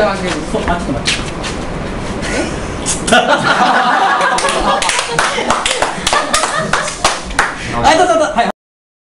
ちょ っと待って。